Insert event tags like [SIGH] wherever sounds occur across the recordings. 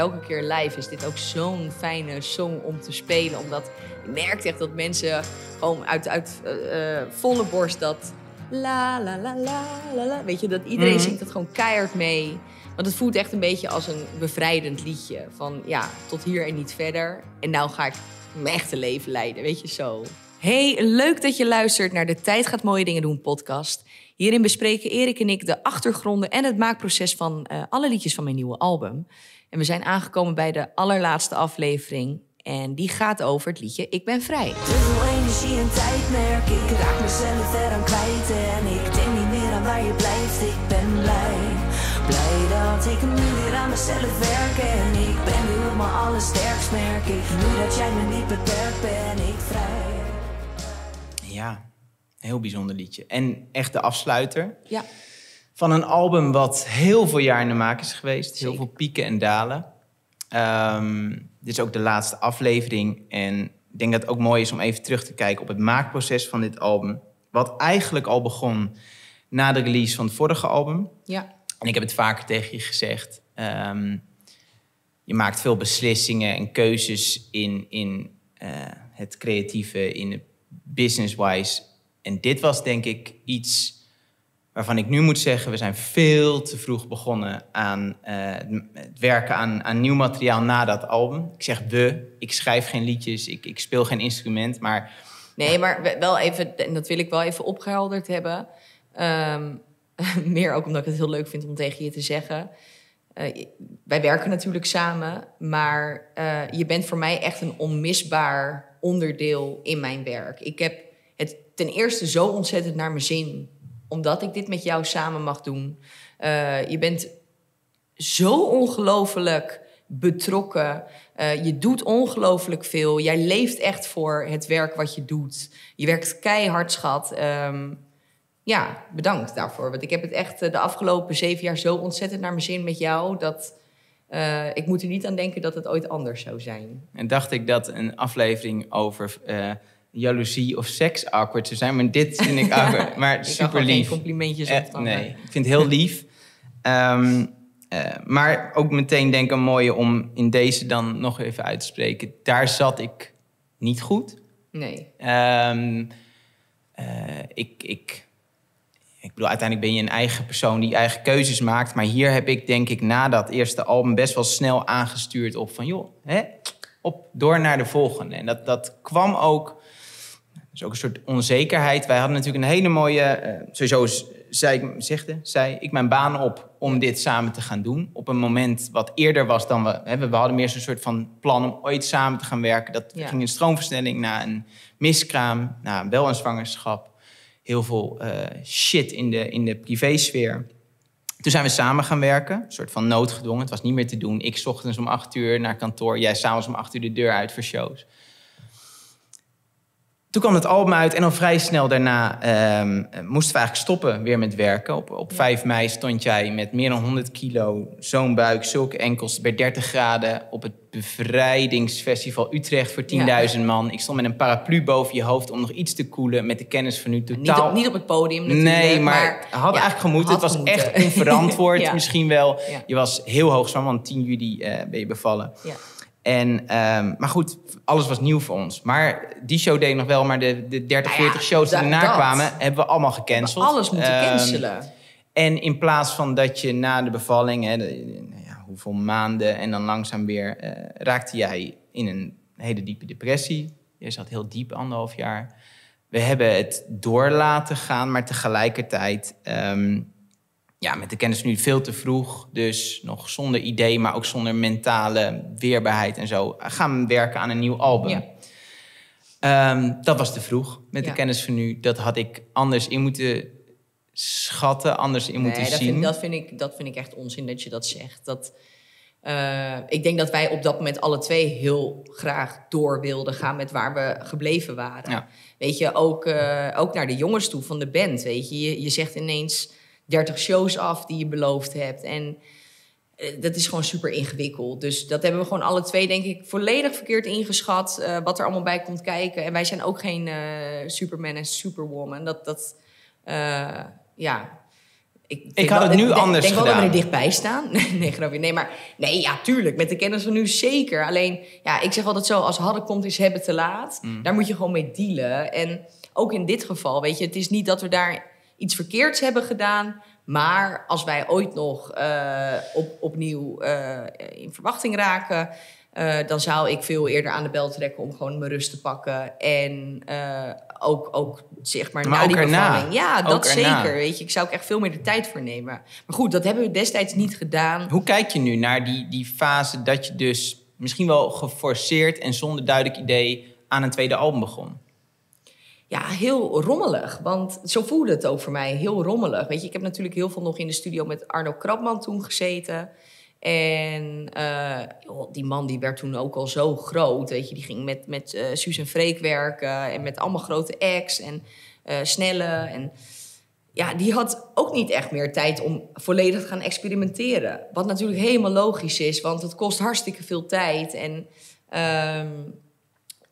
elke keer live is dit ook zo'n fijne song om te spelen. Omdat je merkt echt dat mensen gewoon uit, uit eh, eh, volle borst dat... La, la, la, la, la, la. Weet je, dat iedereen Mhm. zingt het gewoon keihard mee. Want het voelt echt een beetje als een bevrijdend liedje. Van ja, tot hier en niet verder. En nou ga ik mijn echte leven leiden, weet je zo. Hey, leuk dat je luistert naar de Tijd gaat mooie dingen doen podcast. Hierin bespreken Erik en ik de achtergronden en het maakproces van eh, alle liedjes van mijn nieuwe album. En we zijn aangekomen bij de allerlaatste aflevering. En die gaat over het liedje Ik ben vrij. Te veel energie en tijd merk ik. Raak mezelf eraan kwijt en ik denk niet meer aan waar je blijft. Ik ben blij, blij dat ik nu weer aan mezelf werk. En ik ben nu op mijn allersterkst merk ik. Nu dat jij me niet beperkt, ben ik vrij. Ja, een heel bijzonder liedje. En echt de afsluiter Ja, van een album wat heel veel jaar in de maak is geweest. Heel veel pieken en dalen. Ehm, dit is ook de laatste aflevering. En ik denk dat het ook mooi is om even terug te kijken op het maakproces van dit album. Wat eigenlijk al begon na de release van het vorige album. ja, En ik heb het vaker tegen je gezegd. ehm, je maakt veel beslissingen en keuzes in, in eh, het creatieve, in het business-wise. En dit was denk ik iets waarvan ik nu moet zeggen... we zijn veel te vroeg begonnen aan eh, het werken aan, aan nieuw materiaal na dat album. Ik zeg we, ik schrijf geen liedjes, ik, ik speel geen instrument, maar... Nee, maar we- wel even, en dat wil ik wel even opgehelderd hebben. Ehm, [LAUGHS] meer ook omdat ik het heel leuk vind om tegen je te zeggen. Eh, wij werken natuurlijk samen, maar eh, je bent voor mij echt een onmisbaar onderdeel in mijn werk. Ik heb het ten eerste zo ontzettend naar mijn zin, omdat ik dit met jou samen mag doen. Eh, je bent zo ongelooflijk betrokken. Eh, je doet ongelooflijk veel. Jij leeft echt voor het werk wat je doet. Je werkt keihard, schat. Ehm, ja, bedankt daarvoor. Want ik heb het echt eh, de afgelopen zeven jaar zo ontzettend naar mijn zin met jou... dat ik moet er niet aan denken dat het ooit anders zou zijn. En dacht ik dat een aflevering over jaloezie of seks awkward zou zijn. Maar dit vind ik [LAUGHS] awkward. Maar Ik super lief. complimentjes Eh, nee, ik vind het heel [LAUGHS] lief. Ehm, eh, maar ook meteen denk ik een mooie om in deze dan nog even uit te spreken. Daar zat ik niet goed. Nee. Ehm, eh, ik, ik, ik bedoel, uiteindelijk ben je een eigen persoon die eigen keuzes maakt. Maar hier heb ik denk ik na dat eerste album best wel snel aangestuurd op van... joh, hè, op, door naar de volgende. En dat, dat kwam ook... Dus ook een soort onzekerheid. Wij hadden natuurlijk een hele mooie... eh, sowieso zei ik, zegde, zei ik mijn baan op om dit samen te gaan doen. Op een moment wat eerder was dan we... Hè, we hadden meer zo'n soort van plan om ooit samen te gaan werken. Dat Ja. ging een stroomversnelling na een miskraam, na wel een zwangerschap. Heel veel eh, shit in de, in de privésfeer. Toen zijn we samen gaan werken, een soort van noodgedwongen. Het was niet meer te doen. Ik ochtends om acht uur naar kantoor, jij s'avonds om acht uur de deur uit voor shows. Toen kwam het album uit en al vrij snel daarna ehm, moesten we eigenlijk stoppen weer met werken. Op, op 5 mei stond jij met meer dan 100 kilo, zo'n buik, zulke enkels, bij 30 graden op het bevrijdingsfestival Utrecht voor 10.000 man. Ik stond met een paraplu boven je hoofd om nog iets te koelen met de kennis van nu totaal... Niet, op, niet op het podium natuurlijk. Nee, maar, had ja, eigenlijk gemoeten. had het was gemoeten. echt onverantwoord [LAUGHS] Ja. misschien wel. Je was heel hoog zwanger, want 10 juli eh, ben je bevallen. Ja. En, ehm, maar goed, alles was nieuw voor ons. Maar die show deed nog wel, maar de, de 30, Nou ja, 40 shows die dat. kwamen... hebben we allemaal gecanceld. Alles moeten Ehm, cancelen. en in plaats van dat je na de bevalling, hè, de- nou ja, hoeveel maanden en dan langzaam weer, eh, raakte jij in een hele diepe depressie. Je zat heel diep, anderhalf jaar. We hebben het door laten gaan, maar tegelijkertijd, ehm, ja, met de kennis nu veel te vroeg. Dus nog zonder idee, maar ook zonder mentale weerbaarheid en zo. Gaan werken aan een nieuw album. Ja. Ehm, dat was te vroeg met Ja. de kennis van nu. Dat had ik anders in moeten schatten, anders in moeten dat zien. vind, dat, vind ik, dat vind ik echt onzin dat je dat zegt. Dat, eh, ik denk dat wij op dat moment alle twee heel graag door wilden gaan met waar we gebleven waren. Ja. Weet je, ook, eh, ook naar de jongens toe van de band. Weet je, je, je zegt ineens 30 shows af die je beloofd hebt. En eh, dat is gewoon super ingewikkeld. Dus dat hebben we gewoon alle twee, denk ik, volledig verkeerd ingeschat. eh, wat er allemaal bij komt kijken. En wij zijn ook geen eh, Superman en Superwoman. Dat, dat ja. ik, Ik had wel- het nu denk- anders denk wel dat we er gedaan. dichtbij staan. [LAUGHS] nee, grapje. Nee, maar nee, ja, tuurlijk. Met de kennis van nu zeker. Alleen, ja, ik zeg altijd zo, als hadden komt is hebben te laat. Mm. Daar moet je gewoon mee dealen. En ook in dit geval, weet je, het is niet dat we daar iets verkeerds hebben gedaan. Maar als wij ooit nog eh, op, opnieuw eh, in verwachting raken... eh, dan zou ik veel eerder aan de bel trekken om gewoon mijn rust te pakken. En ook, ook, zeg maar, Maar na die bevalling. Ja, Ook dat erna. zeker. Weet je, ik zou ook echt veel meer de tijd voor nemen. Maar goed, dat hebben we destijds niet gedaan. Hoe kijk je nu naar die, die fase dat je dus misschien wel geforceerd en zonder duidelijk idee aan een tweede album begon? Ja, heel rommelig. Want zo voelde het ook voor mij. Heel rommelig. Weet je, ik heb natuurlijk heel veel nog in de studio met Arno Krabman toen gezeten. En eh, joh, die man die werd toen ook al zo groot. Weet je, die ging met, met eh Suus Freek werken. En met allemaal grote acts en eh, snelle. En ja, die had ook niet echt meer tijd om volledig te gaan experimenteren. Wat natuurlijk helemaal logisch is, want het kost hartstikke veel tijd. En, ehm,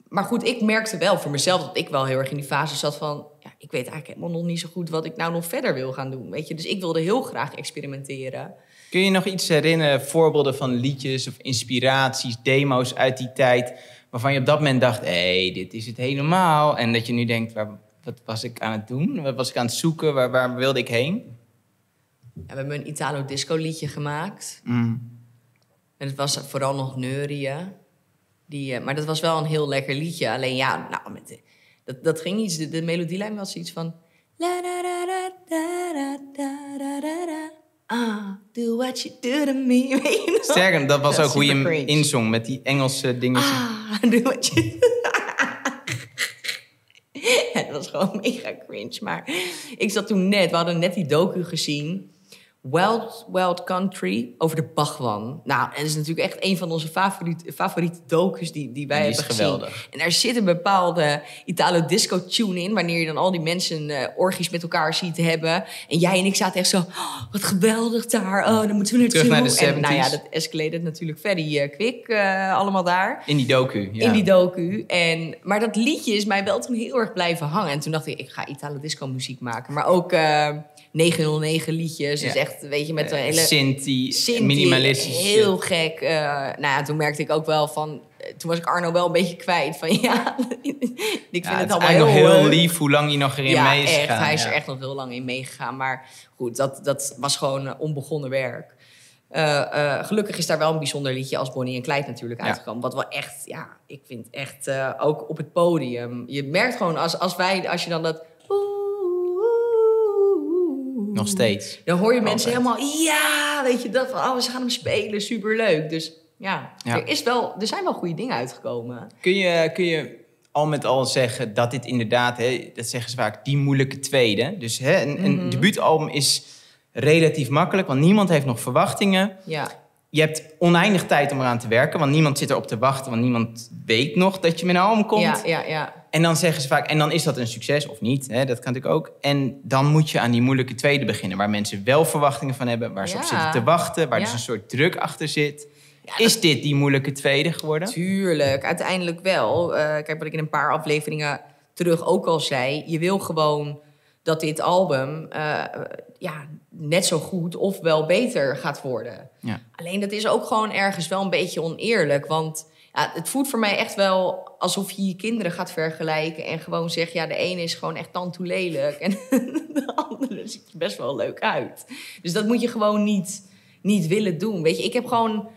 maar goed, ik merkte wel voor mezelf dat ik wel heel erg in die fase zat van... Ja, ik weet eigenlijk helemaal nog niet zo goed wat ik nou nog verder wil gaan doen. Weet je? Dus ik wilde heel graag experimenteren. Kun je nog iets herinneren, voorbeelden van liedjes of inspiraties, demo's uit die tijd, waarvan je op dat moment dacht, hé, hey, dit is het helemaal. En dat je nu denkt, waar, wat was ik aan het doen? Wat was ik aan het zoeken? Waar, waar wilde ik heen? Ja, we hebben een Italo-disco liedje gemaakt. Mm. En het was vooral nog neurieën. Die, eh, maar dat was wel een heel lekker liedje. Alleen ja, nou, met de, dat, dat ging iets. De, melodielijn was iets van. Do what you do to me. [LAUGHS] Sterker, dat was ook hoe je hem inzong met die Engelse dingen. Ah, [LAUGHS] do what you do. [LAUGHS] dat was gewoon mega cringe. Maar ik zat toen net, we hadden net die docu gezien. Wild Wild Country over de Bhagwan. Nou, en dat is natuurlijk echt een van onze favoriete, favoriete docus die, die wij Die hebben geweldig. gezien. En daar zit een bepaalde Italo-disco-tune in... wanneer je dan al die mensen eh orgies met elkaar ziet hebben. En jij en ik zaten echt zo... "Oh, wat geweldig daar, oh, dan moeten we naartoe. Terug naar de En nou ja, 70s. dat escalated natuurlijk very eh, quick eh, allemaal daar In die docu. Ja. in die docu. En, maar dat liedje is mij wel toen heel erg blijven hangen. En toen dacht ik, ik ga Italo disco muziek maken. Maar ook eh 909 liedjes. Dus echt, weet je, met een Eh, hele... Synthie, Synthie, minimalistische Heel gek. eh, nou ja, toen merkte ik ook wel van... eh, Toen was ik Arno wel een beetje kwijt. Van [LAUGHS] ja, ik vind Ja, het, allemaal heel, nog heel lief hoe lang je nog erin Ja, mee is echt. Hij is er echt nog heel lang in meegegaan. Maar goed, dat, dat was gewoon onbegonnen werk. Gelukkig is daar wel een bijzonder liedje als Bonnie en Clyde natuurlijk Ja. uitgekomen. Wat wel echt, ja, ik vind echt ook op het podium. Je merkt gewoon als, als wij, als je dan dat. Nog steeds. Dan hoor je mensen Altijd. helemaal, ja, weet je dat van, oh, ze gaan hem spelen, superleuk. Dus ja, Ja. Er, is wel, er zijn wel goede dingen uitgekomen. Kun je, kun je al met al zeggen dat dit inderdaad, hè, dat zeggen ze vaak, die moeilijke tweede. Dus hè, een, een Mhm. debuutalbum is relatief makkelijk, want niemand heeft nog verwachtingen. Ja, Je hebt oneindig tijd om eraan te werken, want niemand zit erop te wachten, want niemand weet nog dat je met een album komt. ja, ja, ja. En dan zeggen ze vaak, en dan is dat een succes of niet, hè, dat kan natuurlijk ook. En dan moet je aan die moeilijke tweede beginnen, waar mensen wel verwachtingen van hebben, waar ze op zitten te wachten, waar Ja. dus een soort druk achter zit. Ja, is dit die moeilijke tweede geworden? Tuurlijk, uiteindelijk wel. Eh, kijk, wat ik in een paar afleveringen terug ook al zei. Je wil gewoon dat dit album eh, ja, net zo goed of wel beter gaat worden. Alleen dat is ook gewoon ergens wel een beetje oneerlijk. Want ja, het voelt voor mij echt wel alsof je je kinderen gaat vergelijken... en gewoon zegt, ja, de ene is gewoon echt tantoe lelijk... en [LAUGHS] de andere ziet er best wel leuk uit. Dus dat moet je gewoon niet, niet willen doen. Weet je, ik heb gewoon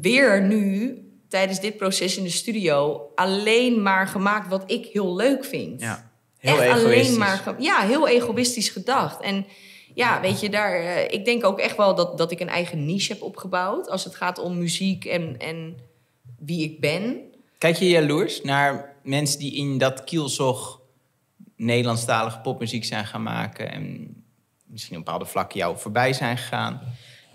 weer nu tijdens dit proces in de studio alleen maar gemaakt wat ik heel leuk vind. Ja. Heel echt egoïstisch. alleen maar ja, heel egoïstisch gedacht. En ja, weet je, daar, eh, ik denk ook echt wel dat, dat ik een eigen niche heb opgebouwd als het gaat om muziek en, en wie ik ben. Kijk je jaloers naar mensen die in dat kielzog Nederlandstalige popmuziek zijn gaan maken en misschien op bepaalde vlakken jou voorbij zijn gegaan?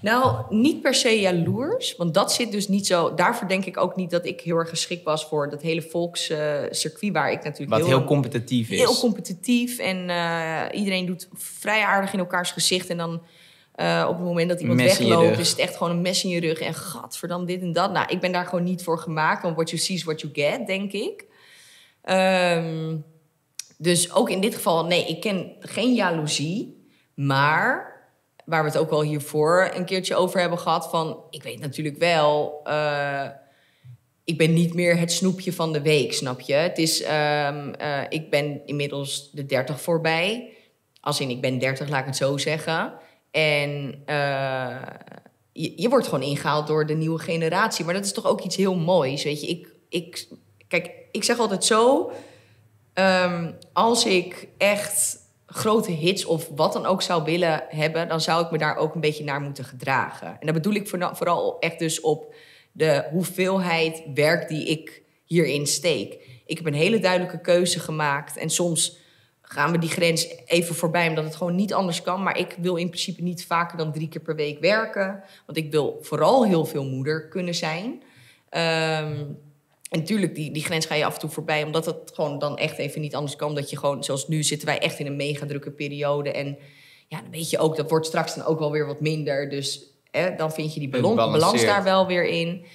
Nou, niet per se jaloers, want dat zit dus niet zo. Daarvoor denk ik ook niet dat ik heel erg geschikt was voor dat hele volkscircuit waar ik natuurlijk Wat heel heel competitief is. heel competitief en eh, iedereen doet vrij aardig in elkaars gezicht. En dan eh, op het moment dat iemand Mes wegloopt, is het echt gewoon een mes in je rug. En gadverdam, dit en dat. Nou, ik ben daar gewoon niet voor gemaakt. Want what you see is what you get, denk ik. Ehm, dus ook in dit geval, nee, ik ken geen jaloezie. Maar waar we het ook al hiervoor een keertje over hebben gehad. Van, ik weet natuurlijk wel, eh, ik ben niet meer het snoepje van de week, snap je? Het is, ehm, eh, ik ben inmiddels de 30 voorbij. Als in, ik ben 30, laat ik het zo zeggen. En eh, je, wordt gewoon ingehaald door de nieuwe generatie. Maar dat is toch ook iets heel moois, weet je? Ik, ik, kijk, ik zeg altijd zo... ehm, als ik echt grote hits of wat dan ook zou willen hebben... dan zou ik me daar ook een beetje naar moeten gedragen. En dat bedoel ik vooral echt dus op de hoeveelheid werk die ik hierin steek. Ik heb een hele duidelijke keuze gemaakt. En soms gaan we die grens even voorbij, omdat het gewoon niet anders kan. Maar ik wil in principe niet vaker dan drie keer per week werken. Want ik wil vooral heel veel moeder kunnen zijn. Ehm, en natuurlijk, die, die grens ga je af en toe voorbij, omdat het gewoon dan echt even niet anders kan. Dat je gewoon, zoals nu zitten wij echt in een mega drukke periode. En ja, dan weet je ook, dat wordt straks dan ook wel weer wat minder. Dus hè, dan vind je die balon- balans daar wel weer in.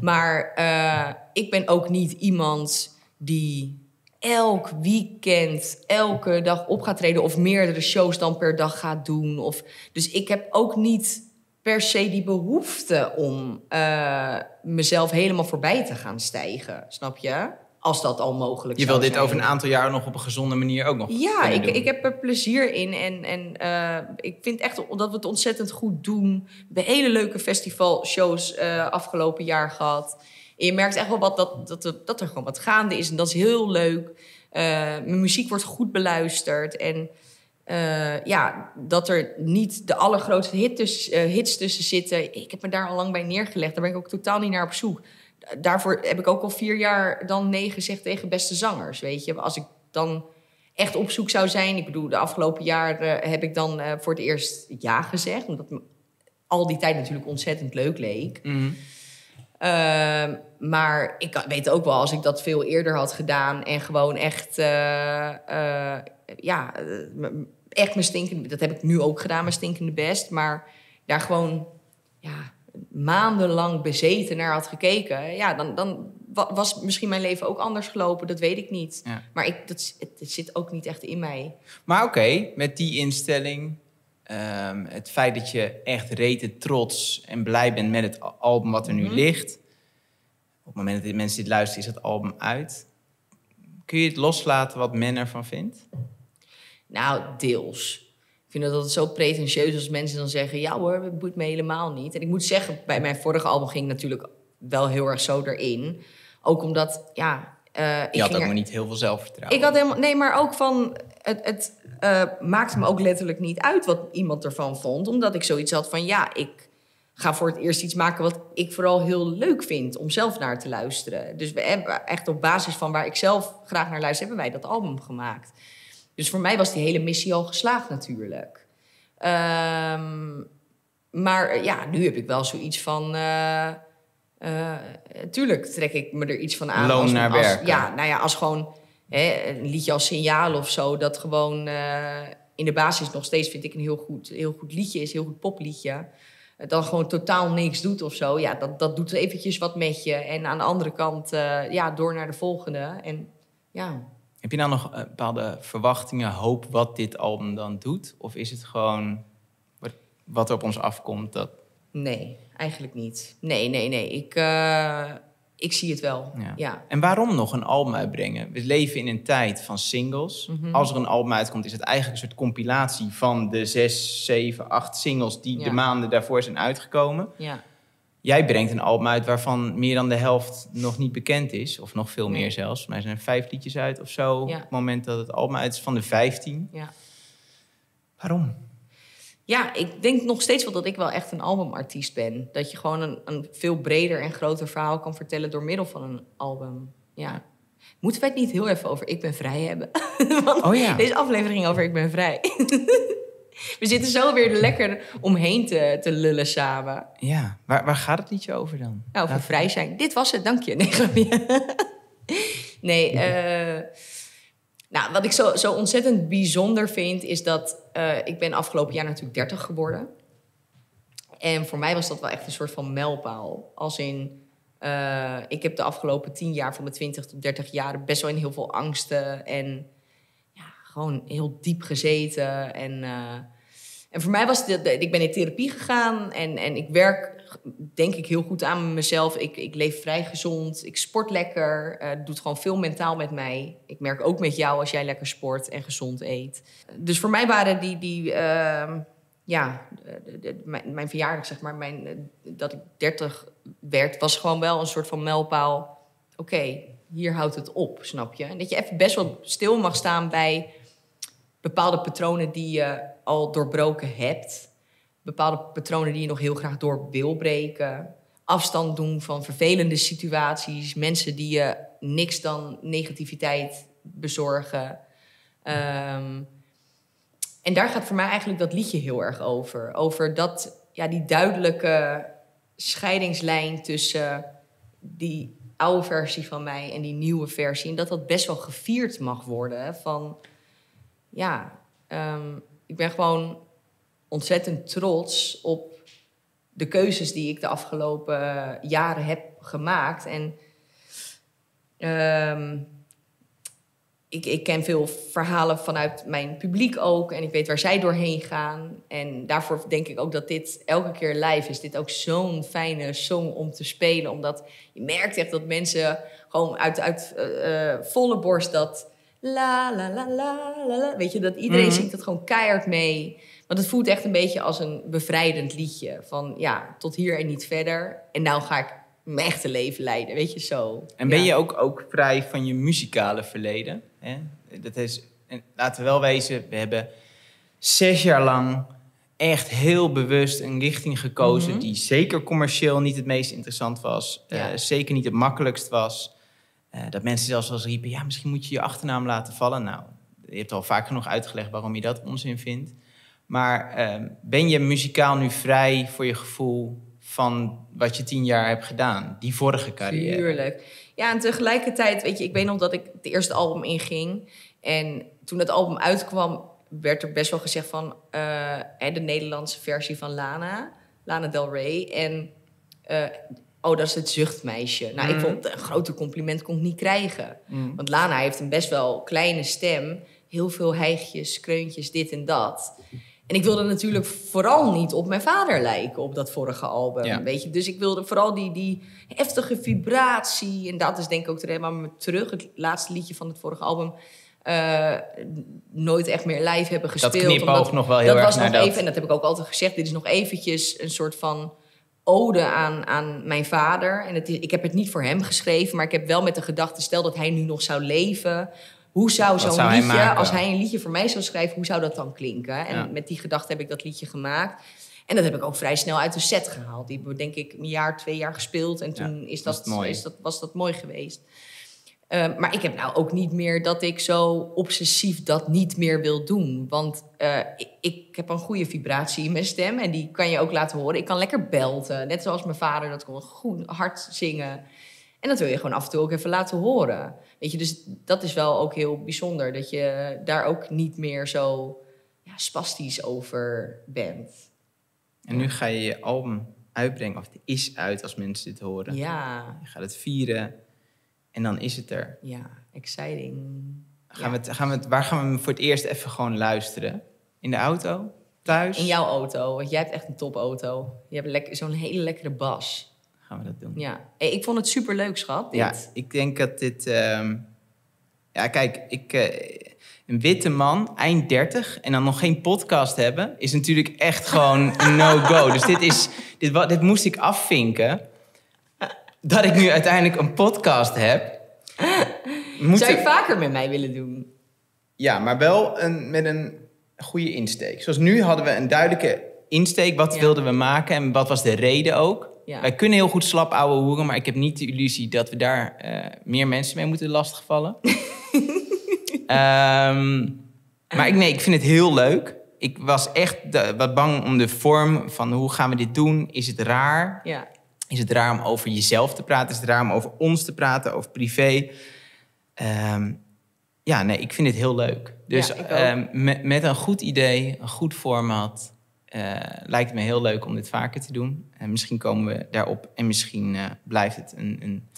Maar eh, ik ben ook niet iemand die elk weekend, elke dag op gaat treden... of meerdere shows dan per dag gaat doen. Of, dus ik heb ook niet per se die behoefte om eh, mezelf helemaal voorbij te gaan stijgen. Snap je? Als dat al mogelijk Je zou wil dit zijn. over een aantal jaar nog op een gezonde manier ook nog Ja, ik, doen. ik heb er plezier in. En, en eh, ik vind echt dat we het ontzettend goed doen. We hebben hele leuke festivalshows eh afgelopen jaar gehad. Je merkt echt wel wat, dat, dat, dat er gewoon wat gaande is. En dat is heel leuk. Eh, mijn muziek wordt goed beluisterd. En eh, ja, dat er niet de allergrootste hit eh, hits tussen zitten. Ik heb me daar al lang bij neergelegd. Daar ben ik ook totaal niet naar op zoek. Daarvoor heb ik ook al vier jaar dan nee gezegd tegen beste zangers. Weet je, als ik dan echt op zoek zou zijn. Ik bedoel, de afgelopen jaren heb ik dan voor het eerst ja gezegd. Omdat al die tijd natuurlijk ontzettend leuk leek. Mhm. Ehm, maar ik weet ook wel, als ik dat veel eerder had gedaan en gewoon echt, eh, eh, ja, eh, echt mijn stinkende, dat heb ik nu ook gedaan, mijn stinkende best, maar daar gewoon, ja, maandenlang bezeten naar had gekeken, ja, dan, dan wa- was misschien mijn leven ook anders gelopen, dat weet ik niet. Ja. Maar ik, dat, het, het zit ook niet echt in mij. Maar oké, met die instelling, ehm, het feit dat je echt rete trots en blij bent met het al- album wat er nu Mhm. ligt. Op het moment dat mensen dit luisteren, is het album uit. Kun je het loslaten wat men ervan vindt? Nou, deels. Ik vind dat altijd zo pretentieus als mensen dan zeggen... ja hoor, het boeit me helemaal niet. En ik moet zeggen, bij mijn vorige album ging natuurlijk wel heel erg zo erin. Ook omdat, ja... eh, ik Je had ook er- nog niet heel veel zelfvertrouwen. ik had helemaal... Nee, maar ook van... Het, het eh, maakte me ook letterlijk niet uit wat iemand ervan vond. Omdat ik zoiets had van... Ja, ik ga voor het eerst iets maken wat ik vooral heel leuk vind... om zelf naar te luisteren. Dus we hebben echt op basis van waar ik zelf graag naar luister... hebben wij dat album gemaakt. Dus voor mij was die hele missie al geslaagd natuurlijk. Ehm, maar eh, ja, nu heb ik wel zoiets van... eh, tuurlijk trek ik me er iets van aan. Loon naar als- werken. Ja, nou ja, als gewoon hè, een liedje als signaal of zo... dat gewoon eh, in de basis nog steeds vind ik een heel goed, heel goed liedje is. Heel goed popliedje. Eh, Dan gewoon totaal niks doet of zo. Ja, dat, dat doet eventjes wat met je. En aan de andere kant, eh, ja, door naar de volgende. En ja... Heb je nou nog bepaalde verwachtingen, hoop wat dit album dan doet? Of is het gewoon wat, wat er op ons afkomt? Dat, Nee, eigenlijk niet. Nee, nee, nee. Ik, ik zie het wel. Ja. Ja. En waarom nog een album uitbrengen? We leven in een tijd van singles. Mhm. Als er een album uitkomt, is het eigenlijk een soort compilatie van de zes, zeven, acht singles die Ja. de maanden daarvoor zijn uitgekomen. ja. Jij brengt een album uit waarvan meer dan de helft nog niet bekend is. Of nog veel Nee. meer zelfs. Maar er zijn vijf liedjes uit of zo. Ja. Op het moment dat het album uit is van de vijftien. ja. Waarom? Ja, ik denk nog steeds wel dat ik wel echt een albumartiest ben. Dat je gewoon een, een veel breder en groter verhaal kan vertellen door middel van een album. Ja. Moeten wij het niet heel even over Ik ben vrij hebben? [LAUGHS] Want Oh ja. deze aflevering ging over Ik ben vrij. [LAUGHS] We zitten zo weer er lekker omheen te, te lullen samen. Ja, waar, waar gaat het liedje over dan? Nou, over Laat- vrij zijn. Dit was het, dank je. Nee, grapje. [LAUGHS] nee eh, nou, wat ik zo, zo ontzettend bijzonder vind, is dat eh, ik ben afgelopen jaar natuurlijk 30 geworden. En voor mij was dat wel echt een soort van mijlpaal. Als in, eh, ik heb de afgelopen 10 jaar, van mijn 20 tot 30 jaar, best wel in heel veel angsten en ja, gewoon heel diep gezeten. En, eh, En voor mij was het, ik ben in therapie gegaan en, en ik werk denk ik heel goed aan mezelf. Ik, ik leef vrij gezond, ik sport lekker, uh, doet gewoon veel mentaal met mij. Ik merk ook met jou als jij lekker sport en gezond eet. Dus voor mij waren die, die uh, ja, mijn, verjaardag, zeg maar, mijn, eh, dat ik 30 werd, was gewoon wel een soort van mijlpaal. Oké, hier houdt het op, snap je? En dat je even best wel stil mag staan bij bepaalde patronen die je al doorbroken hebt. Bepaalde patronen die je nog heel graag door wil breken. Afstand doen van vervelende situaties. Mensen die je niks dan negativiteit bezorgen. Ehm, en daar gaat voor mij eigenlijk dat liedje heel erg over. Over dat, ja, die duidelijke scheidingslijn tussen die oude versie van mij en die nieuwe versie. En dat dat best wel gevierd mag worden. Van ja, um, ik ben gewoon ontzettend trots op de keuzes die ik de afgelopen jaren heb gemaakt. En um, ik, ik ken veel verhalen vanuit mijn publiek ook. En ik weet waar zij doorheen gaan. En daarvoor denk ik ook dat dit elke keer live is. Dit ook zo'n fijne song om te spelen. Omdat je merkt echt dat mensen gewoon uit, uit uh, volle borst dat... La, la, la, la, la, Weet je, dat iedereen mm zingt het gewoon keihard mee. Want het voelt echt een beetje als een bevrijdend liedje. Van ja, tot hier en niet verder. En nou ga ik mijn echte leven leiden, weet je zo. En ben je ook, ook vrij van je muzikale verleden? Hè? Dat is, laten we wel wezen, we hebben zes jaar lang echt heel bewust een richting gekozen mhm. die zeker commercieel niet het meest interessant was. Eh, zeker niet het makkelijkst was. Uh, dat mensen zelfs wel riepen, ja, misschien moet je je achternaam laten vallen. Nou, je hebt al vaak genoeg uitgelegd waarom je dat onzin vindt. Maar ehm, ben je muzikaal nu vrij voor je gevoel van wat je tien jaar hebt gedaan, die vorige carrière? Tuurlijk. Ja, en tegelijkertijd, weet je, ik weet nog dat ik het eerste album inging. En toen het album uitkwam, werd er best wel gezegd van uh, de Nederlandse versie van Lana, Lana Del Rey. En uh, oh, dat is het zuchtmeisje. Nou, ik mm. vond een grote compliment kon ik niet krijgen. Mm. Want Lana heeft een best wel kleine stem, heel veel hijgjes, kreuntjes, dit en dat. En ik wilde natuurlijk vooral niet op mijn vader lijken op dat vorige album. Weet je? Dus ik wilde vooral die, die heftige vibratie. En dat is denk ik ook helemaal terug. Het laatste liedje van het vorige album. Uh, nooit echt meer live hebben gespeeld. Dat knipoog nog wel heel dat erg was nog dat. even, En dat heb ik ook altijd gezegd. Dit is nog eventjes een soort van ode aan, aan mijn vader. En het ik heb het niet voor hem geschreven, maar ik heb wel met de gedachte... stel dat hij nu nog zou leven hoe zou zo'n liedje, als hij een liedje voor mij zou schrijven, hoe zou dat dan klinken? En met die gedachte heb ik dat liedje gemaakt. En dat heb ik ook vrij snel uit de set gehaald. Die hebben we denk ik een jaar, twee jaar gespeeld. En toen is dat, is dat, was dat mooi geweest. Ehm, maar ik heb nou ook niet meer dat ik zo obsessief dat niet meer wil doen. Want uh, ik, ik, heb een goede vibratie in mijn stem en die kan je ook laten horen. Ik kan lekker belten, net zoals mijn vader, dat kon goed hard zingen. En dat wil je gewoon af en toe ook even laten horen. Weet je, dus dat is wel ook heel bijzonder. Dat je daar ook niet meer zo ja, spastisch over bent. En nu ga je je album uitbrengen, of het is uit als mensen dit horen. Ja. Je gaat het vieren en dan is het er. Ja, exciting. Gaan We het, gaan we het, waar gaan we voor het eerst even gewoon luisteren? In de auto? Thuis? In jouw auto, want jij hebt echt een topauto. Je hebt zo'n hele lekkere bas gaan we dat doen. Ja, ik vond het super leuk, schat. Dit. Ja, ik denk dat dit. Ehm, ja, kijk, ik, uh, een witte man, eind 30 en dan nog geen podcast hebben, is natuurlijk echt gewoon [LAUGHS] een no-go. Dus dit, is, dit, dit moest ik afvinken. Dat ik nu uiteindelijk een podcast heb. Moet Zou je vaker met mij willen doen? Ja, maar wel een, met een goede insteek. Zoals nu hadden we een duidelijke insteek. Wat wilden we maken en wat was de reden ook? Ja. Wij kunnen heel goed slap ouwe hoeren, maar ik heb niet de illusie dat we daar uh, meer mensen mee moeten lastigvallen. um, [LAUGHS] maar ik, nee, ik vind het heel leuk. Ik was echt wat bang om de vorm van hoe gaan we dit doen? Is het raar? Ja. Is het raar om over jezelf te praten? Is het raar om over ons te praten, over privé? Um, ja, nee, ik vind het heel leuk. Dus ja, um, met, met een goed idee, een goed format, uh, lijkt me heel leuk om dit vaker te doen. En misschien komen we daarop en misschien uh, blijft het een, een,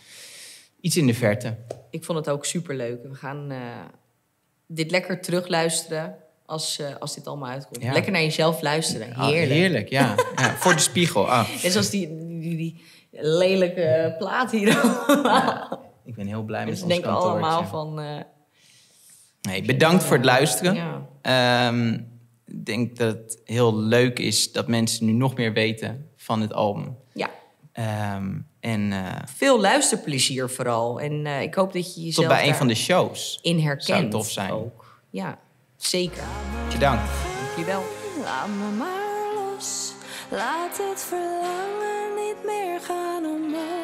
iets in de verte. Ik vond het ook super leuk. We gaan uh, dit lekker terugluisteren als, eh, als dit allemaal uitkomt. Ja. Lekker naar jezelf luisteren. Ah, Heerlijk. heerlijk, ja. [LAUGHS] ja. Voor de spiegel. Ah, Net zoals die, die, die lelijke plaat hier. [LAUGHS] ik ben heel blij met dus ons denken kantoortje. allemaal van... eh, Nee, bedankt voor het luisteren. ja. Ehm, ik denk dat het heel leuk is dat mensen nu nog meer weten van het album. ja, Ehm, en eh, veel luisterplezier vooral. En eh, ik hoop dat je jezelf tot bij een van de shows. in herkent. Zou tof zijn. Ook. Ja, zeker. Bedankt. Dankjewel. Laat me maar los. Laat het verlangen meer gaan omhoog.